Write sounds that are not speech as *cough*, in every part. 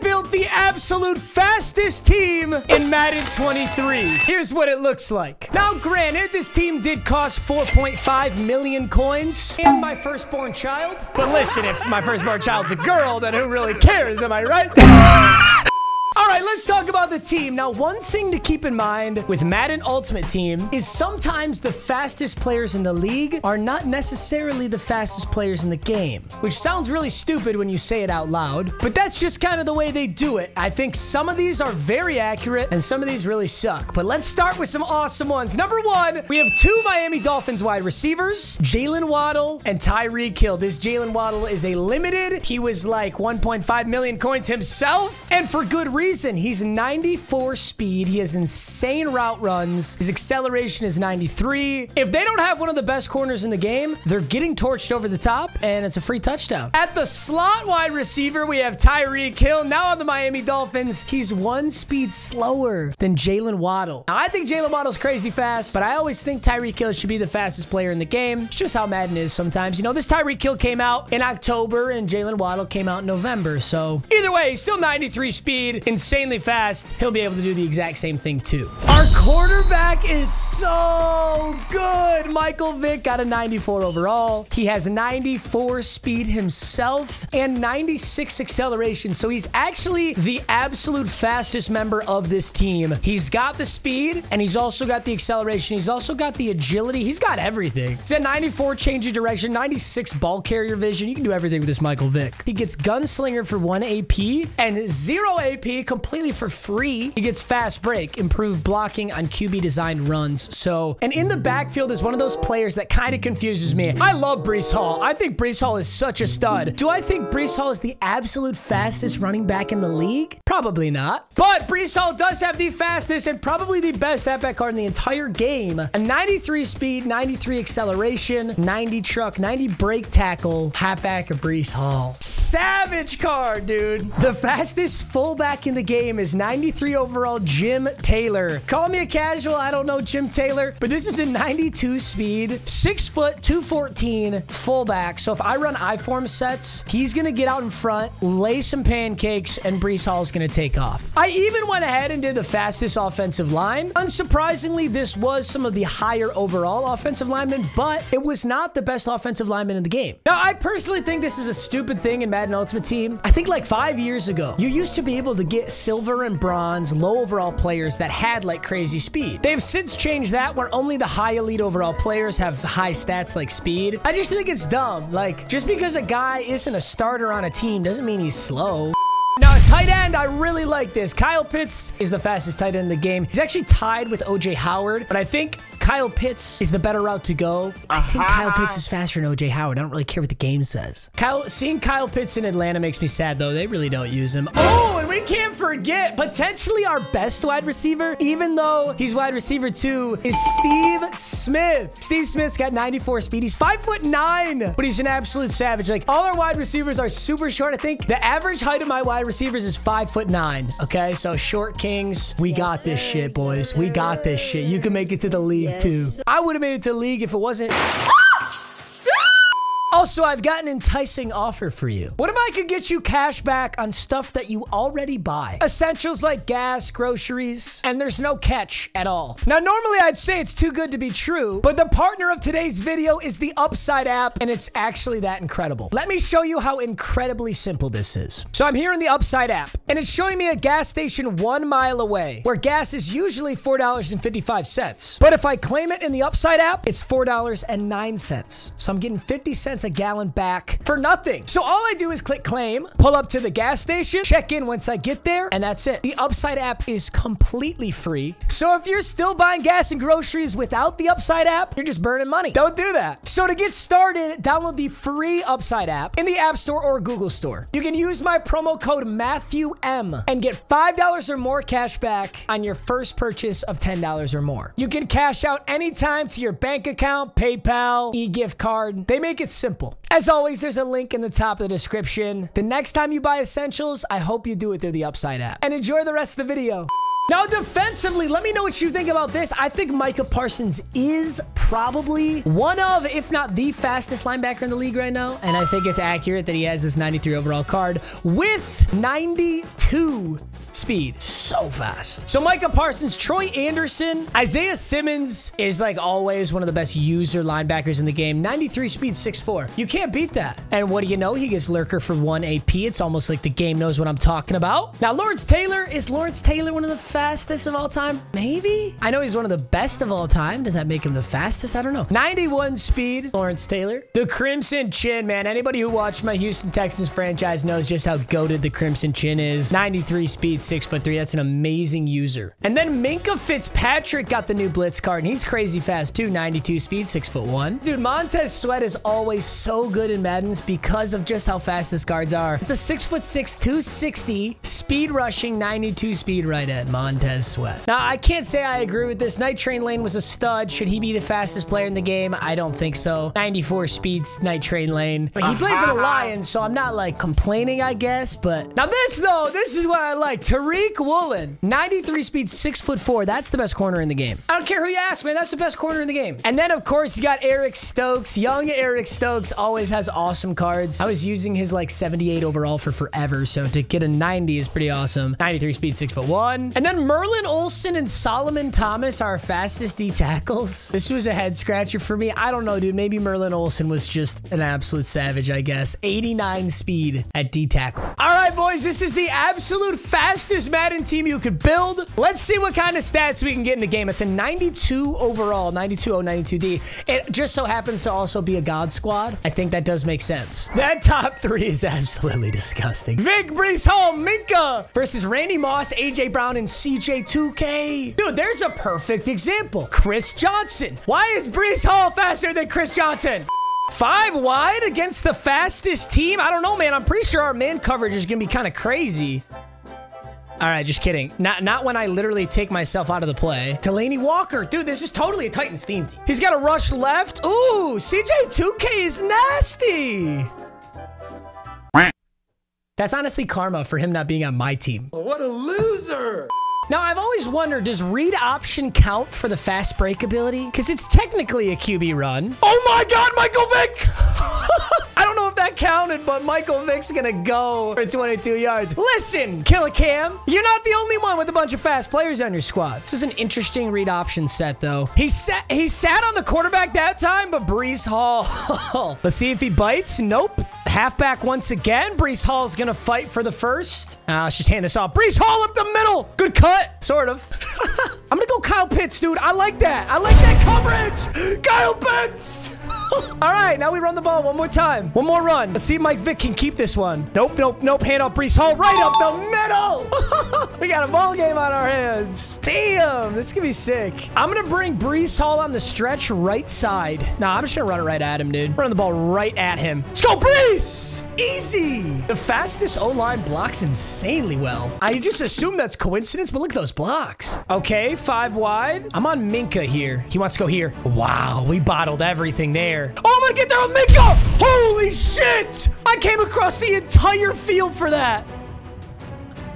built the absolute fastest team in Madden 23. Here's what it looks like. Now, granted, this team did cost 4.5 million coins and my firstborn child. But listen, if my firstborn child's a girl, then who really cares, am I right? *laughs* Right, let's talk about the team. Now, one thing to keep in mind with Madden Ultimate Team is sometimes the fastest players in the league are not necessarily the fastest players in the game, which sounds really stupid when you say it out loud, but that's just kind of the way they do it. I think some of these are very accurate and some of these really suck, but let's start with some awesome ones. Number one, we have two Miami Dolphins wide receivers, Jaylen Waddle and Tyreek Hill. This Jaylen Waddle is a limited. He was like 1.5 million coins himself, and for good reason reason. He's 94 speed. He has insane route runs. His acceleration is 93. If they don't have one of the best corners in the game, they're getting torched over the top, and it's a free touchdown. At the slot wide receiver, we have Tyreek Hill. Now on the Miami Dolphins, he's one speed slower than Jaylen Waddle. Now, I think Jaylen Waddle's crazy fast, but I always think Tyreek Hill should be the fastest player in the game. It's just how Madden is sometimes. You know, this Tyreek Hill came out in October, and Jaylen Waddle came out in November. So either way, he's still 93 speed insanely fast, he'll be able to do the exact same thing too. Our quarterback is so good. Michael Vick got a 94 overall. He has 94 speed himself and 96 acceleration. So he's actually the absolute fastest member of this team. He's got the speed and he's also got the acceleration. He's also got the agility. He's got everything. He's at 94 change of direction, 96 ball carrier vision. You can do everything with this Michael Vick. He gets gunslinger for 1 AP and 0 AP completely for free. He gets fast break, improved blocking on QB design runs. So, and in the backfield is one of those players that kind of confuses me. I love Breece Hall. I think Breece Hall is such a stud. Do I think Breece Hall is the absolute fastest running back in the league? Probably not. But Breece Hall does have the fastest and probably the best halfback card in the entire game. A 93 speed, 93 acceleration, 90 truck, 90 break tackle, halfback of Breece Hall. Savage card, dude. The fastest fullback in the game is 93 overall Jim Taylor. Call me a casual. I don't know Jim Taylor, but this is a 92 speed, six foot, 214 fullback. So if I run I-form sets, he's going to get out in front, lay some pancakes, and Breece Hall is going to take off. I even went ahead and did the fastest offensive line. Unsurprisingly, this was some of the higher overall offensive linemen, but it was not the best offensive lineman in the game. Now, I personally think this is a stupid thing in Madden Ultimate Team. I think like five years ago, you used to be able to get silver and bronze, low overall players that had like crazy speed. They've since changed that where only the high elite overall players have high stats like speed. I just think it's dumb. Like, just because a guy isn't a starter on a team doesn't mean he's slow. Now, tight end, I really like this. Kyle Pitts is the fastest tight end in the game. He's actually tied with OJ Howard, but I think Kyle Pitts is the better route to go. I think Kyle Pitts is faster than OJ Howard. I don't really care what the game says. Kyle, seeing Kyle Pitts in Atlanta makes me sad, though. They really don't use him. Oh, and we can't forget potentially our best wide receiver, even though he's wide receiver two, is Steve Smith. Steve Smith's got 94 speed. He's five foot nine, but he's an absolute savage. Like all our wide receivers are super short. I think the average height of my wide receivers is five foot nine. Okay, so short kings, we got this shit, boys. We got this shit. You can make it to the league too. I would have made it to league if it wasn't. Also, I've got an enticing offer for you. What if I could get you cash back on stuff that you already buy? Essentials like gas, groceries, and there's no catch at all. Now, normally I'd say it's too good to be true, but the partner of today's video is the Upside app, and it's actually that incredible. Let me show you how incredibly simple this is. So I'm here in the Upside app, and it's showing me a gas station one mile away, where gas is usually $4.55. But if I claim it in the Upside app, it's $4.09. So I'm getting 50 cents a gallon back for nothing. So all I do is click claim, pull up to the gas station, check in once I get there, and that's it. The Upside app is completely free. So if you're still buying gas and groceries without the Upside app, you're just burning money. Don't do that. So to get started, download the free Upside app in the App Store or Google Store. You can use my promo code MatthewM and get $5 or more cash back on your first purchase of $10 or more. You can cash out anytime to your bank account, PayPal, e-gift card. They make it simple simple. As always, there's a link in the top of the description. The next time you buy essentials, I hope you do it through the Upside app. And enjoy the rest of the video. Now, defensively, let me know what you think about this. I think Micah Parsons is probably one of, if not the fastest linebacker in the league right now. And I think it's accurate that he has this 93 overall card with 92 speed. So fast. So Micah Parsons, Troy Andersen, Isaiah Simmons is like always one of the best user linebackers in the game. 93 speed, 6'4". You can't beat that. And what do you know? He gets Lurker for 1 AP. It's almost like the game knows what I'm talking about. Now, Lawrence Taylor, is Lawrence Taylor one of the fastest of all time? Maybe? I know he's one of the best of all time. Does that make him the fastest? I don't know. 91 speed, Lawrence Taylor. The Crimson Chin, man. Anybody who watched my Houston Texans franchise knows just how goaded the Crimson Chin is. 93 speed, 6 foot 3. That's an amazing user. And then Minkah Fitzpatrick got the new Blitz card, and he's crazy fast too. 92 speed, 6 foot 1. Dude, Montez Sweat is always so good in Madden's because of just how fast his guards are. It's a 6 foot 6, 260 speed rushing, 92 speed right at Montez Sweat. Now, I can't say I agree with this. Night Train Lane was a stud. Should he be the fastest player in the game? I don't think so. 94 speeds, Night Train Lane. But he played for the *laughs* Lions, so I'm not like complaining, I guess. But now this though, this is what I like. Tariq Woolen, 93 speed, six foot four. That's the best corner in the game. I don't care who you ask, man. That's the best corner in the game. And then of course you got Eric Stokes. Young Eric Stokes always has awesome cards. I was using his like 78 overall for forever, so to get a 90 is pretty awesome. 93 speed, six foot one. And then Merlin Olsen and Solomon Thomas are our fastest D tackles. *laughs* This was a head scratcher for me. I don't know, dude. Maybe Merlin Olsen was just an absolute savage, I guess. 89 speed at D tackle. All right, boys, this is the absolute fastest Madden team you could build. Let's see what kind of stats we can get in the game. It's a 92 overall, 92 92D. It just so happens to also be a God squad. I think that does make sense. That top three is absolutely disgusting. Vick Breece Hall, Minkah versus Randy Moss, AJ Brown, and CJ2K. Dude, there's a perfect example. Chris Johnson. Why is Breece Hall faster than Chris Johnson? Five wide against the fastest team? I don't know, man. I'm pretty sure our man coverage is going to be kind of crazy. All right, just kidding. Not not when I literally take myself out of the play. Delanie Walker. Dude, this is totally a Titans theme team. He's got a rush left. Ooh, CJ2K is nasty. That's honestly karma for him not being on my team. What a loser! Now, I've always wondered, does read option count for the fast break ability? Because it's technically a QB run. Oh my god, Michael Vick! *laughs* I don't know if that counted, but Michael Vick's gonna go for 22 yards. Listen, Killicam, you're not the only one with a bunch of fast players on your squad. This is an interesting read option set, though. He sat, he sat on the quarterback that time, but Breece Hall. *laughs* Let's see if he bites. Nope. Halfback once again. Breece Hall is gonna fight for the first. Uh, let's just hand this off. Breece Hall up the middle. Good cut. Sort of. *laughs* I'm gonna go Kyle Pitts, dude. I like that. I like that coverage. Kyle Pitts. *laughs* All right, now we run the ball one more time. One more run. Let's see if Mike Vick can keep this one. Nope, nope, nope. Hand off Breece Hall right up the middle. *laughs* we got a ball game on our hands. Damn, this could be sick. I'm going to bring Breece Hall on the stretch right side. Nah, I'm just going to run it right at him, dude. Run the ball right at him. Let's go, Breece. Easy. The fastest O-line blocks insanely well. I just assume that's coincidence, but look at those blocks. Okay, five wide. I'm on Minkah here. He wants to go here. Wow, we bottled everything there. Oh, I'm gonna get there with Minkah! Holy shit! I came across the entire field for that.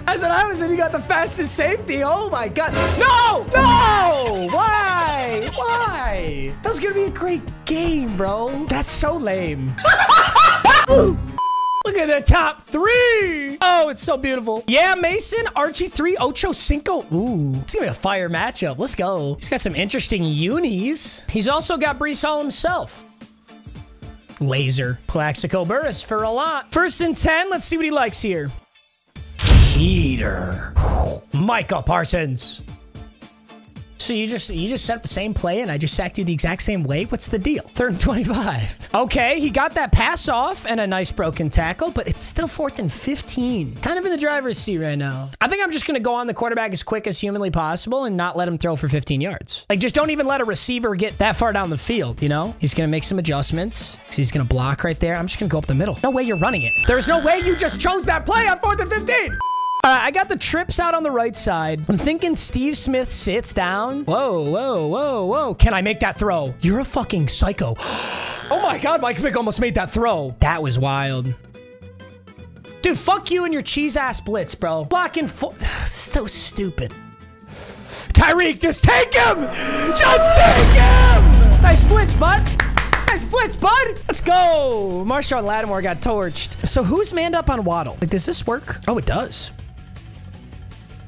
That's what I was in. You got the fastest safety. Oh my god. No! No! Why? Why? That was gonna be a great game, bro. That's so lame. *laughs* Look at the top three. Oh, it's so beautiful. Yeah, Mason, Archie 3, Ocho Cinco. Ooh, it's gonna be a fire matchup. Let's go. He's got some interesting unis. He's also got Breece Hall himself. Laser. Plaxico Burress for a lot. First and 10. Let's see what he likes here. Peter. Micah Parsons. So you just you just set up the same play and I just sacked you the exact same way? What's the deal? Third and 25. Okay, he got that pass off and a nice broken tackle, but it's still fourth and 15. Kind of in the driver's seat right now. I think I'm just going to go on the quarterback as quick as humanly possible and not let him throw for 15 yards. Like, just don't even let a receiver get that far down the field, you know? He's going to make some adjustments. He's going to block right there. I'm just going to go up the middle. No way you're running it. There's no way you just chose that play on fourth and 15. All right, I got the trips out on the right side. I'm thinking Steve Smith sits down. Whoa, whoa, whoa, whoa. Can I make that throw? You're a fucking psycho. *gasps* oh my God, Mike Vick almost made that throw. That was wild. Dude, fuck you and your cheese ass blitz, bro. Blocking *sighs* so stupid. Tyreek, just take him! Just take him! Nice splits, bud. Nice blitz, bud. Let's go. Marshon Lattimore got torched. So who's manned up on Waddle? Like, does this work? Oh, it does.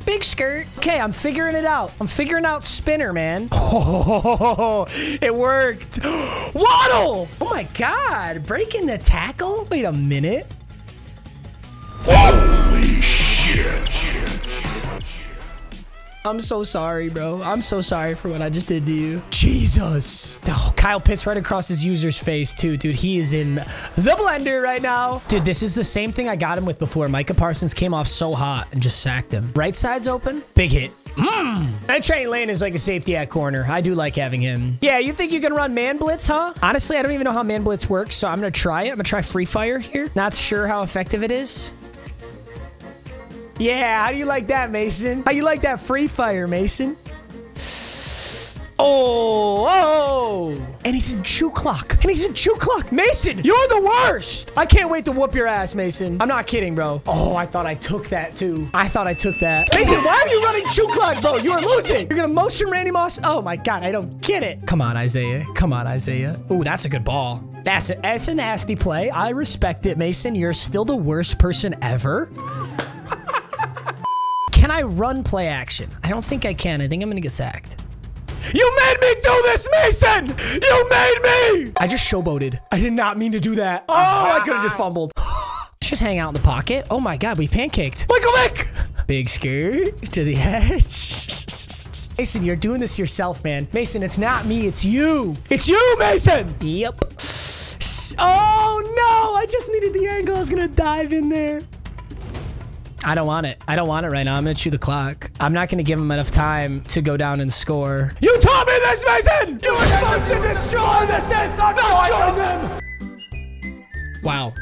Big skirt. Okay, I'm figuring it out. I'm figuring out spinner, man. Oh, *laughs* it worked. Waddle! Oh my God, breaking the tackle? Wait a minute. Holy I'm so sorry, bro. I'm so sorry for what I just did to you. Jesus. Oh, Kyle Pitts right across his user's face, too, dude. He is in the blender right now. Dude, this is the same thing I got him with before. Micah Parsons came off so hot and just sacked him. Right side's open. Big hit. Mmm. That Trey Lane is like a safety at corner. I do like having him. Yeah, you think you can run man blitz, huh? Honestly, I don't even know how man blitz works, so I'm going to try it. I'm going to try free fire here. Not sure how effective it is. Yeah, how do you like that, Mason? How you like that free fire, Mason? Oh, oh. And he's in chew clock. And he's in chew clock. Mason, you're the worst. I can't wait to whoop your ass, Mason. I'm not kidding, bro. Oh, I thought I took that, too. I thought I took that. Mason, why are you running chew clock, bro? You are losing. You're to motion Randy Moss? Oh, my God. I don't get it. Come on, Isaiah. Come on, Isaiah. Ooh, that's a good ball. That's a, that's a nasty play. I respect it, Mason. You're still the worst person ever. Can I run play action? I don't think I can. I think I'm going to get sacked. You made me do this, Mason! You made me! I just showboated. I did not mean to do that. Oh, I oh, could have just *laughs* fumbled. Let's just hang out in the pocket. Oh my god, we pancaked. Michael Vick! Big skirt to the edge. *laughs* Mason, you're doing this yourself, man. Mason, it's not me, it's you. It's you, Mason! Yep. Oh no, I just needed the angle. I was gonna dive in there. I don't want it. I don't want it right now. I'm going to chew the clock. I'm not going to give him enough time to go down and score. You taught me this, Mason! You were supposed to destroy the Sith, not join them! Wow.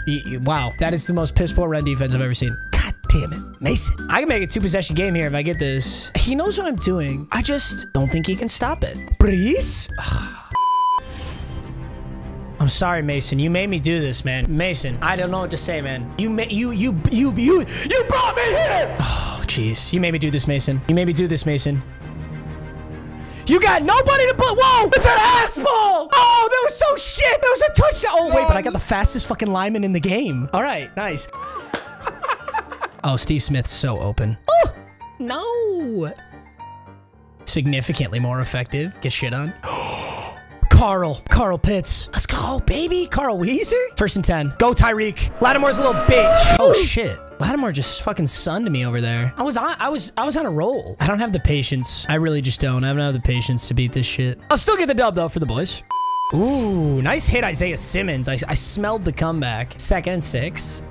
Wow. That is the most piss poor run defense I've ever seen. God damn it. Mason. I can make a two-possession game here if I get this. He knows what I'm doing. I just don't think he can stop it. Breece? I'm sorry, Mason. You made me do this, man. Mason, I don't know what to say, man. You made you you you you you brought me here. Oh, jeez. You made me do this, Mason. You made me do this, Mason. You got nobody to put. Whoa! It's an ass ball! Oh, that was so shit! That was a touchdown! Oh, wait, but I got the fastest fucking lineman in the game. All right, nice. *laughs* oh, Steve Smith's so open. Oh, no. Significantly more effective. Get shit on. *gasps* *gasps* *gasps* Carl. Carl Pitts. Let's go, baby. Carl Weezer. First and 10. Go, Tyreek. Lattimore's a little bitch. Oh, shit. Lattimore just fucking sunned me over there. I was on I was I was on a roll. I don't have the patience. I really just don't. I don't have the patience to beat this shit. I'll still get the dub though for the boys. Ooh, nice hit, Isaiah Simmons. I, I smelled the comeback. Second and six.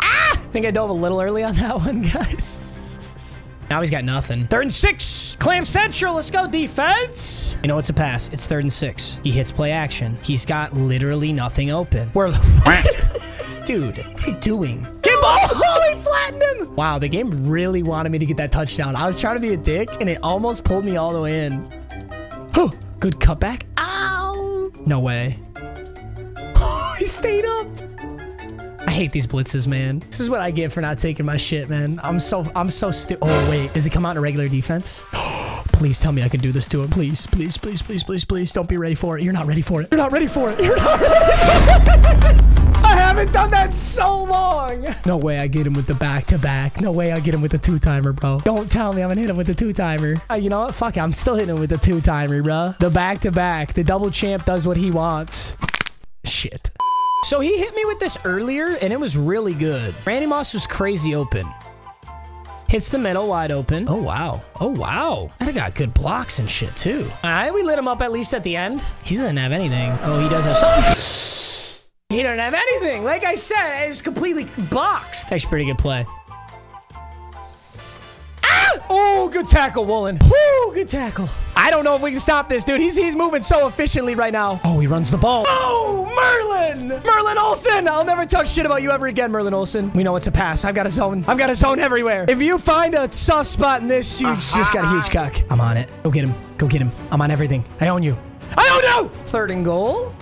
Ah! I think I dove a little early on that *laughs* one, guys. Now he's got nothing. Third and six. Clam Central. Let's go, defense. You know, it's a pass. It's third and six. He hits play action. He's got literally nothing open. We're... *laughs* Dude, what are you doing? Get oh, ball! Oh, he flattened him! Wow, the game really wanted me to get that touchdown. I was trying to be a dick, and it almost pulled me all the way in. Oh, good cutback. Ow! No way. Oh, *laughs* he stayed up. I hate these blitzes, man. This is what I get for not taking my shit, man. I'm so I'm so stupid. Oh wait, does he come out in a regular defense? *gasps* *gasps* *gasps* please tell me I can do this to him. Please, please, please, please, please, please. Don't be ready for it. You're not ready for it. You're not ready for it. You're not ready. *laughs* I haven't done that so long. No way I get him with the back-to-back. -back. No way I get him with the two-timer, bro. Don't tell me I'm gonna hit him with the two-timer. Uh, you know what? Fuck it. I'm still hitting him with the two-timer, bro. The back-to-back. -back. The double champ does what he wants. Shit. So he hit me with this earlier, and it was really good. Randy Moss was crazy open. Hits the middle wide open. Oh, wow. Oh, wow. I got good blocks and shit, too. All right, we lit him up at least at the end. He doesn't have anything. Oh, he does have something. He doesn't have anything. Like I said, it's completely boxed. That's pretty good play. Ah! Oh, good tackle, Woolen. Woo, good tackle. I don't know if we can stop this, dude. He's he's moving so efficiently right now. Oh, he runs the ball. Oh, Merlin! Merlin Olsen! I'll never talk shit about you ever again, Merlin Olsen. We know it's a pass. I've got a zone. I've got a zone everywhere. If you find a soft spot in this, you uh -huh. just got a huge cock. I'm on it. Go get him. Go get him. I'm on everything. I own you. I own you! Third and goal.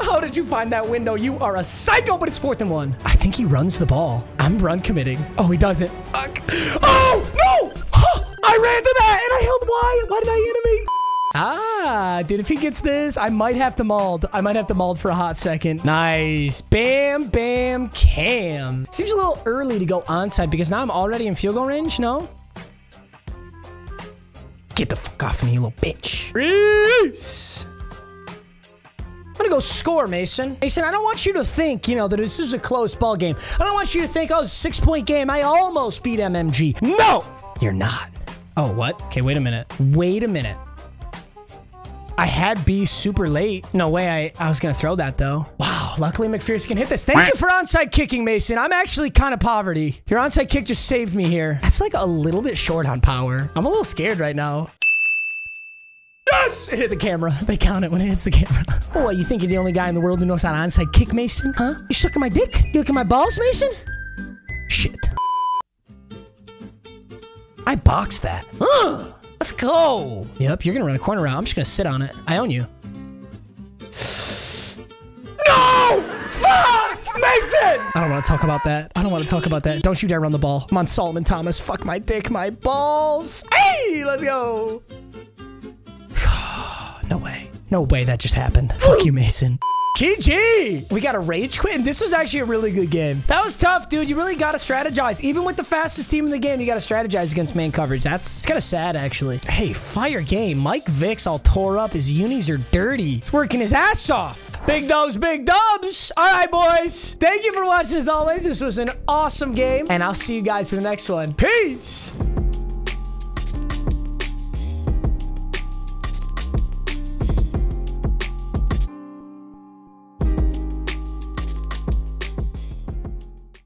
How did you find that window? You are a psycho, but it's fourth and one. I think he runs the ball. I'm run committing. Oh, he doesn't. Oh, no! I ran to that and I held Y. Why did I enemy? Ah, dude, if he gets this, I might have to mauled. I might have to mauled for a hot second. Nice. Bam, bam, cam. Seems a little early to go onside because now I'm already in field goal range, no? Get the fuck off me, you little bitch. Reese. I'm gonna go score, Mason. Mason, I don't want you to think, you know, that this is a close ball game. I don't want you to think, oh, six point game. I almost beat MMG. No, you're not. Oh, what? Okay, wait a minute. Wait a minute. I had B super late. No way I, I was going to throw that, though. Wow, luckily McPherson can hit this. Thank you for onside kicking, Mason. I'm actually kind of poverty. Your onside kick just saved me here. That's like a little bit short on power. I'm a little scared right now. Yes! It hit the camera. *laughs* They count it when it hits the camera. *laughs* Boy, you think you're the only guy in the world who knows how to onside kick, Mason? Huh? You sucking my dick? You looking at my balls, Mason? Shit. I boxed that. Ugh! *gasps* Let's go. Yep, you're gonna run a corner route. I'm just gonna sit on it. I own you. *gasps* No! Fuck! Mason! I don't want to talk about that. I don't want to talk about that. Don't you dare run the ball. I'm on Solomon Thomas. Fuck my dick, my balls. Hey, let's go. *sighs* no way. No way that just happened. Fuck you, *gasps* Mason. GG! We got a rage quit, and this was actually a really good game. That was tough, dude. You really got to strategize. Even with the fastest team in the game, you got to strategize against man coverage. That's it's kind of sad, actually. Hey, fire game. Mike Vick's all tore up. His unis are dirty. He's working his ass off. Big dubs, big dubs. All right, boys. Thank you for watching as always. This was an awesome game, and I'll see you guys in the next one. Peace!